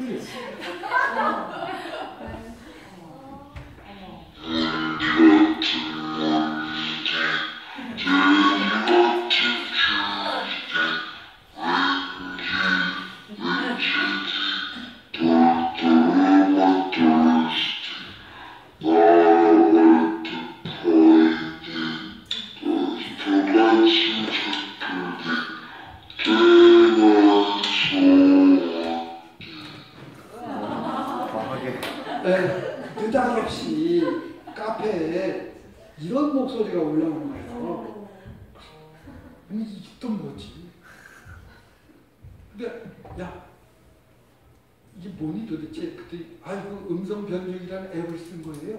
Isso. 네, 느닷없이 카페에 이런 목소리가 올라오는 거예요. 아니 이게 또 뭐지? 근데 야 이게 뭐니 도대체? 그때 아이고 음성 변조기라는 앱을 쓴 거예요.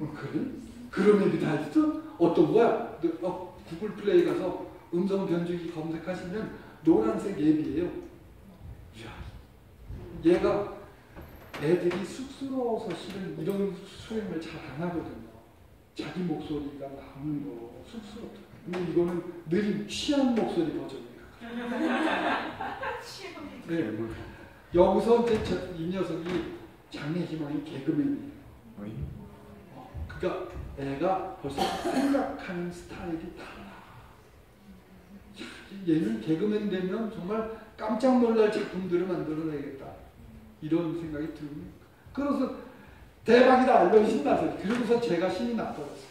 어, 그래? 그런 앱이 다 있어? 어떤 거야? 너, 어, 구글 플레이 가서 음성 변조기 검색하시면 노란색 앱이에요. 이야, 얘가 애들이 쑥스러워서 실은 이런 수행을 잘 안 하거든요. 자기 목소리가 나오는 거 쑥스럽다. 근데 이거는 느린 취한 목소리 버전이에요. 네. 여기서 이제 저, 이 녀석이 장래 희망이 개그맨이에요. 어이? 어, 그러니까 애가 벌써 생각하는 스타일이 달라. 야, 얘는 개그맨 되면 정말 깜짝 놀랄 작품들을 만들어내겠다. 이런 생각이 듭니다. 그래서 대박이다 이런 신나서 그러고서 제가 신이 났더라고요.